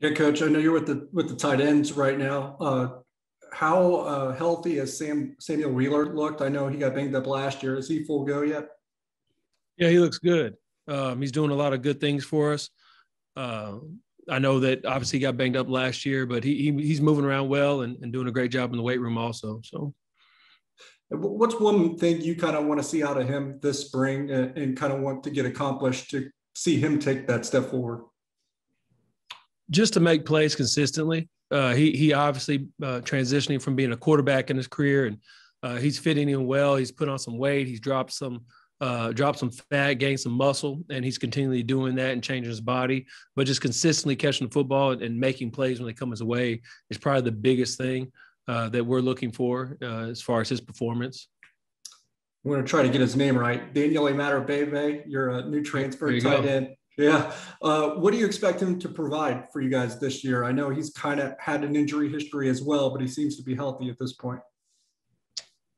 Yeah, coach. I know you're with the with the tight ends right now. Uh, how uh, healthy has Sam Samuel Wheeler looked? I know he got banged up last year. Is he full go yet? Yeah, he looks good. Um, he's doing a lot of good things for us. Uh, I know that obviously he got banged up last year, but he, he he's moving around well and, and doing a great job in the weight room also. So, what's one thing you kind of want to see out of him this spring and, and kind of want to get accomplished to see him take that step forward? Just to make plays consistently. Uh, he he obviously uh, transitioning from being a quarterback in his career, and uh, he's fitting in well. He's put on some weight. He's dropped some uh, dropped some fat, gained some muscle, and he's continually doing that and changing his body. But just consistently catching the football and making plays when they come his way is probably the biggest thing uh, that we're looking for uh, as far as his performance. I'm going to try to get his name right. Daniel Imatorbhebhe, you're a new transfer you tight go. end. Yeah. Uh, what do you expect him to provide for you guys this year? I know he's kind of had an injury history as well, but he seems to be healthy at this point.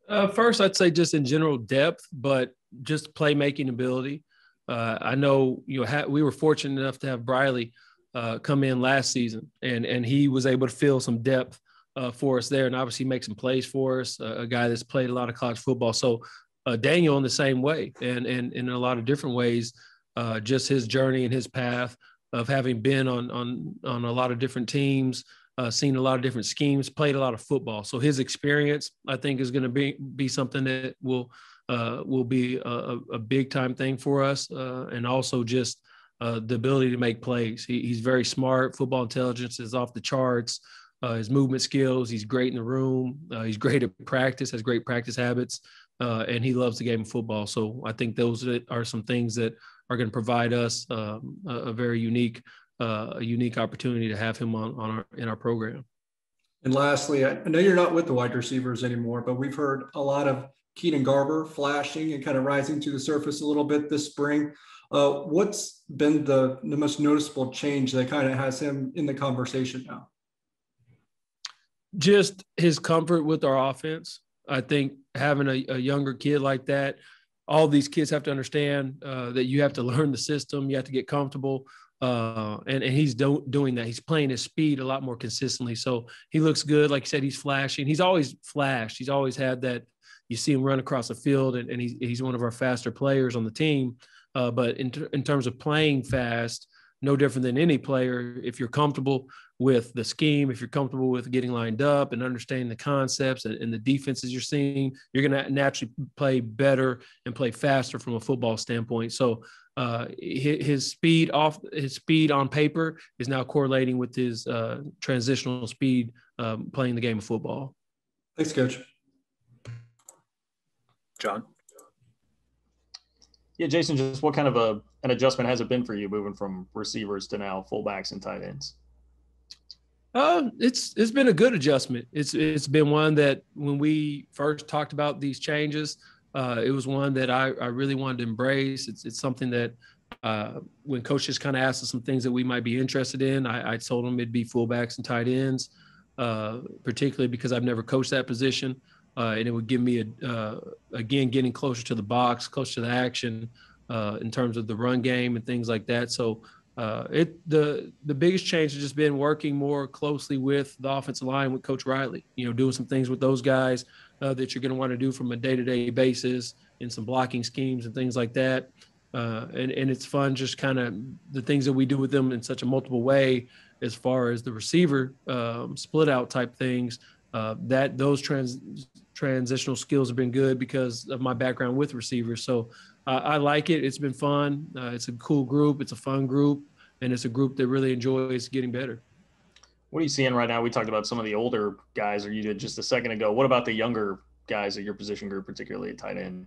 Uh, first, I'd say just in general depth, but just playmaking ability. Uh, I know you know ha- we were fortunate enough to have Briley uh, come in last season, and and he was able to fill some depth uh, for us there, and obviously make some plays for us. a guy that's played a lot of college football. So uh, Daniel in the same way, and and, and in a lot of different ways, uh, just his journey and his path of having been on on on a lot of different teams, uh, seen a lot of different schemes, played a lot of football. So his experience, I think, is going to be be something that will uh, will be a, a, big time thing for us, uh, and also just uh, the ability to make plays. He, he's very smart. Football intelligence is off the charts. His movement skills, he's great in the room. He's great at practice, has great practice habits, and he loves the game of football. So I think those are some things that are going to provide us um, a, a, very unique, a unique opportunity to have him on, on our in our program. And lastly, I know you're not with the wide receivers anymore, but we've heard a lot of Keenan Garber flashing and kind of rising to the surface a little bit this spring. Uh, what's been the, the most noticeable change that kind of has him in the conversation now? Just his comfort with our offense. I think having a, a younger kid like that, all these kids have to understand uh, that you have to learn the system, you have to get comfortable. Uh, and, and he's do, doing that. He's playing his speed a lot more consistently. So he looks good. Like you said, he's flashing. He's always flashed. He's always had that you see him run across the field, and, and he's, he's one of our faster players on the team. Uh, but in, ter- in terms of playing fast, no different than any player. If you're comfortable with the scheme, if you're comfortable with getting lined up and understanding the concepts and, and the defenses you're seeing, you're going to naturally play better and play faster from a football standpoint. So uh, his, his, speed off his speed on paper is now correlating with his uh, transitional speed um, playing the game of football. Thanks, Coach. John. Yeah, Jason, just what kind of a an adjustment has it been for you moving from receivers to now fullbacks and tight ends? Uh, it's it's been a good adjustment. It's it's been one that when we first talked about these changes, uh, it was one that I, I really wanted to embrace. It's it's something that uh, when coaches kind of asked us some things that we might be interested in, I, I told them it'd be fullbacks and tight ends, uh, particularly because I've never coached that position uh, and it would give me a uh, again getting closer to the box, closer to the action uh, in terms of the run game and things like that. So uh, it the the biggest change has just been working more closely with the offensive line with Coach Riley. You know, doing some things with those guys uh, that you're going to want to do from a day-to-day basis in some blocking schemes and things like that. Uh, and and it's fun just kind of the things that we do with them in such a multiple way as far as the receiver um, split out type things uh, that those trans transitional skills have been good because of my background with receivers. So uh, I like it. It's been fun. Uh, it's a cool group. It's a fun group, and it's a group that really enjoys getting better. What are you seeing right now? We talked about some of the older guys, or you did just a second ago. What about the younger guys at your position group, particularly at tight end?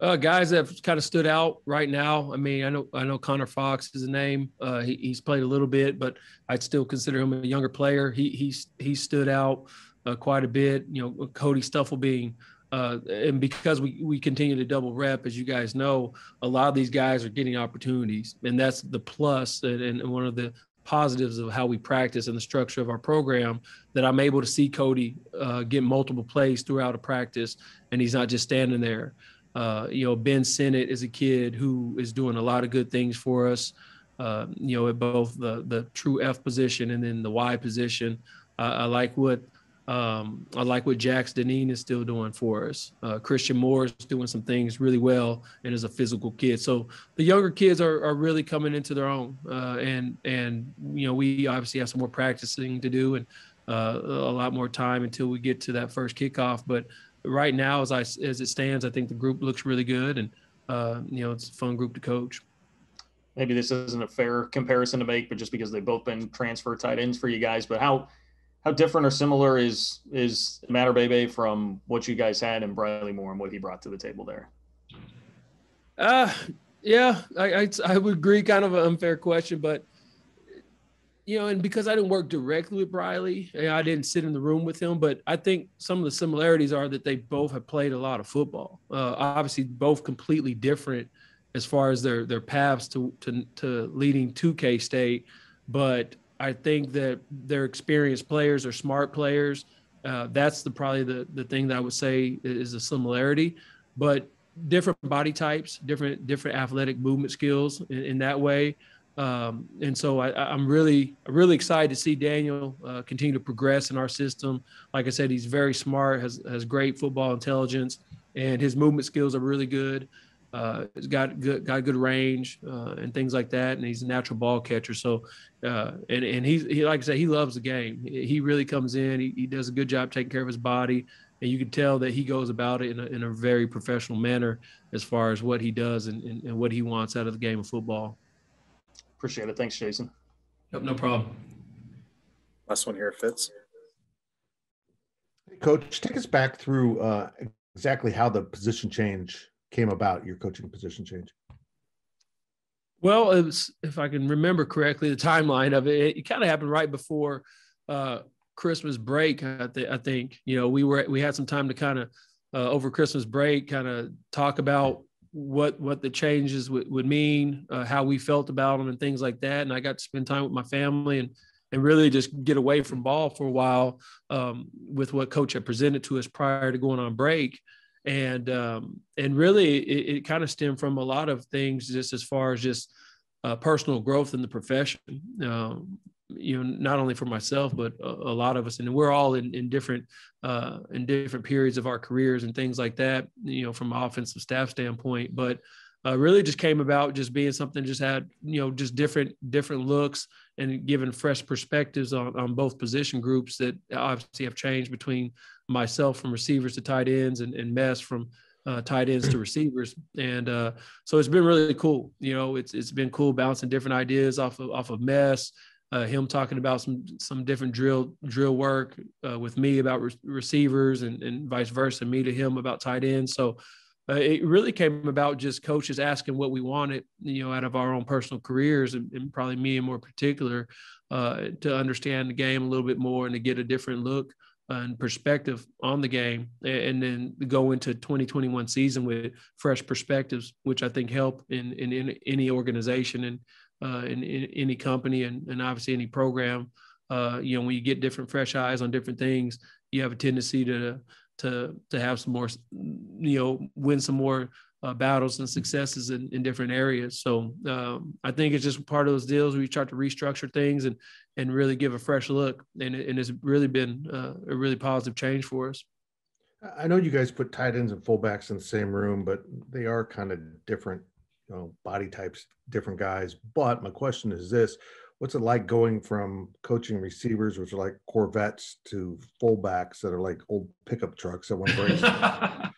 Uh, guys that have kind of stood out right now. I mean, I know I know Connor Fox is a name. Uh, he, he's played a little bit, but I'd still consider him a younger player. He he's he stood out uh, quite a bit. You know, Cody Stufflebean, uh, and because we we continue to double rep, as you guys know, a lot of these guys are getting opportunities, and that's the plus and, and one of the positives of how we practice and the structure of our program that I'm able to see Cody uh, get multiple plays throughout a practice, and he's not just standing there. Uh, you know, Ben Sinnott is a kid who is doing a lot of good things for us. uh, you know, at both the the true F position and then the Y position. I like what um, I like what Jax Dineen is still doing for us. Uh, Christian Moore is doing some things really well and is a physical kid. So the younger kids are, are really coming into their own. Uh, and and you know we obviously have some more practicing to do and uh, a lot more time until we get to that first kickoff. But right now, as I as it stands, I think the group looks really good, and uh, you know it's a fun group to coach maybe this isn't a fair comparison to make, but just because they've both been transfer tight ends for you guys, but how how different or similar is is Imatorbhebhe from what you guys had and Briley Moore and what he brought to the table there? Uh yeah, I, I, I would agree. Kind of an unfair question, but you know, and because I didn't work directly with Briley, I didn't sit in the room with him, but I think some of the similarities are that they both have played a lot of football. Uh, obviously, both completely different as far as their their paths to to, to leading to K State, but I think that they're experienced players, are smart players. Uh, that's the probably the the thing that I would say is a similarity, but different body types, different different athletic movement skills in, in that way. Um, and so I, am really really excited to see Daniel uh, continue to progress in our system. Like I said, he's very smart, has has great football intelligence, and his movement skills are really good. Uh, he's got good, got good range uh, and things like that, and he's a natural ball catcher. So, uh, and and he's he like I said, he loves the game. He really comes in. He, he does a good job taking care of his body, and you can tell that he goes about it in a, in a very professional manner as far as what he does and, and, and what he wants out of the game of football. Appreciate it. Thanks, Jason. Yep, no problem. Last one here, Fitz. Coach, take us back through uh, exactly how the position change came about your coaching position change? Well, was, if I can remember correctly, the timeline of it, it, it kind of happened right before uh, Christmas break. I, th- I, think you know we were we had some time to kind of uh, over Christmas break, kind of talk about what what the changes w- would mean, uh, how we felt about them, and things like that. And I got to spend time with my family and and really just get away from ball for a while um, with what coach had presented to us prior to going on break and um, and really it, it kind of stemmed from a lot of things just as far as just uh, personal growth in the profession. Um, you know not only for myself but a, a, lot of us. And we're all in, in different uh, in different periods of our careers and things like that you know from an offensive staff standpoint. But uh, really just came about just being something just had you know just different different looks and given fresh perspectives on, on both position groups that obviously have changed between myself from receivers to tight ends and, and Mess from uh, tight ends to receivers. And uh, so it's been really cool. You know, it's it's been cool bouncing different ideas off of off of Mess. Uh, him talking about some some different drill drill work uh, with me about re- receivers and, and vice versa, me to him about tight ends. So uh, it really came about just coaches asking what we wanted, you know, out of our own personal careers, and, and probably me in more particular, uh, to understand the game a little bit more and to get a different look and perspective on the game, and then go into 2021 season with fresh perspectives, which I think help in in, in any organization and uh, in, in, any company and, and obviously any program. Uh, you know, when you get different fresh eyes on different things, you have a tendency to to to have some more, you know, win some more uh, battles and successes in, in different areas. So um, I think it's just part of those deals where you try to restructure things and and really give a fresh look. And, and it's really been uh, a really positive change for us. I know you guys put tight ends and fullbacks in the same room, but they are kind of different, you know, body types, different guys. But my question is this what's it like going from coaching receivers, which are like Corvettes, to fullbacks that are like old pickup trucks that want to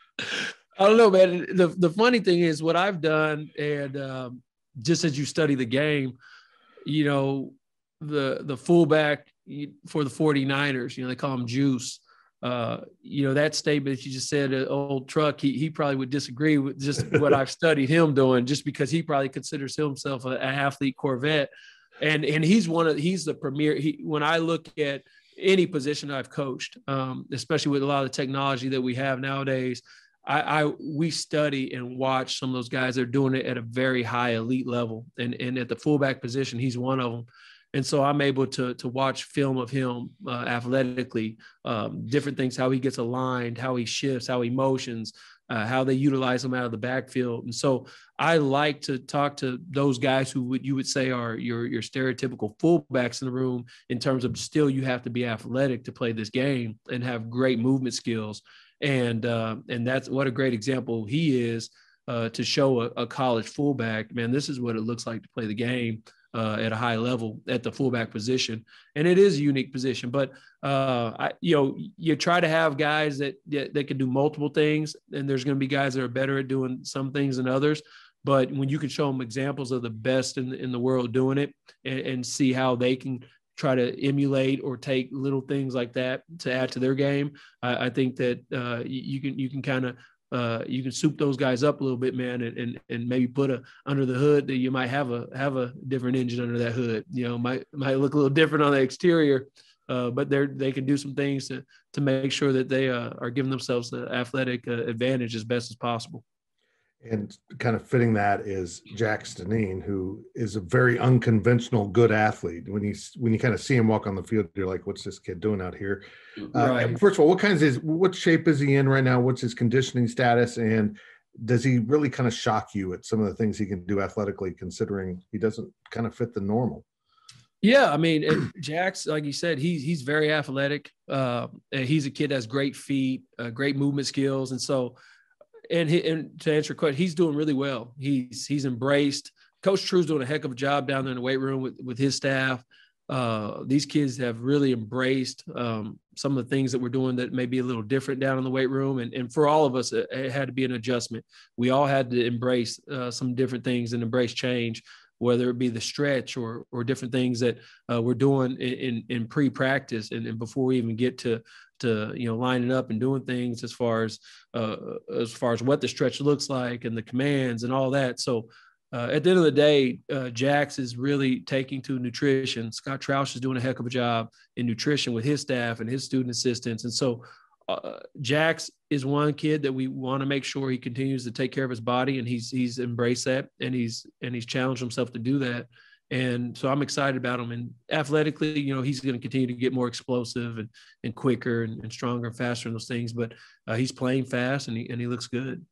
I don't know, man. The, the funny thing is what I've done, and um, just as you study the game, you know, the the fullback for the 49ers, you know, they call him Juice. Uh, you know, that statement you just said, uh, old truck, he, he probably would disagree with just what I've studied him doing, just because he probably considers himself a, a athlete Corvette. And and he's one of he's the premier. He when I look at any position I've coached, um, especially with a lot of the technology that we have nowadays, I, I, we study and watch some of those guys that are doing it at a very high elite level, and and at the fullback position, he's one of them. And so I'm able to to watch film of him uh, athletically, um, different things, how he gets aligned, how he shifts, how he motions, uh, how they utilize him out of the backfield. And so I like to talk to those guys who would you would say are your your stereotypical fullbacks in the room in terms of still you have to be athletic to play this game and have great movement skills. And uh, and that's what a great example he is uh, to show a, a college fullback. Man, this is what it looks like to play the game uh, at a high level at the fullback position, and it is a unique position. But uh, I, you know, you try to have guys that, that that can do multiple things, and there's going to be guys that are better at doing some things than others. But when you can show them examples of the best in the, in the world doing it, and, and see how they can try to emulate or take little things like that to add to their game, I, I think that uh, you can you can kind of uh, you can soup those guys up a little bit, man, and, and and maybe put a under the hood that you might have a have a different engine under that hood. You know, might might look a little different on the exterior, uh, but they're they can do some things to to make sure that they uh, are giving themselves the athletic uh, advantage as best as possible. And kind of fitting that is Jax Dineen, who is a very unconventional good athlete. When you when you kind of see him walk on the field, you're like, "What's this kid doing out here?" Uh. First of all, what kinds is what shape is he in right now? What's his conditioning status, and does he really kind of shock you at some of the things he can do athletically, considering he doesn't kind of fit the normal? Yeah, I mean, Jack's like you said, he's he's very athletic. Uh, he's a kid that's great feet, uh, great movement skills, and so and he, and to answer your question, he's doing really well. He's he's embraced. Coach True's doing a heck of a job down there in the weight room with with his staff. Uh, these kids have really embraced um, some of the things that we're doing that may be a little different down in the weight room. And, and for all of us, it, it had to be an adjustment. We all had to embrace uh, some different things and embrace change, whether it be the stretch or or different things that uh, we're doing in, in, pre-practice and, and before we even get to to you know lining up and doing things as far as uh, as far as what the stretch looks like and the commands and all that. So uh, at the end of the day, uh, Jax is really taking to nutrition. Scott Troush is doing a heck of a job in nutrition with his staff and his student assistants. And so uh, Jax is one kid that we want to make sure he continues to take care of his body, and he's he's embraced that, and he's and he's challenged himself to do that. And so I'm excited about him. And athletically, you know, he's going to continue to get more explosive and, and quicker and, and stronger and faster in those things. But uh, he's playing fast and he, and he looks good.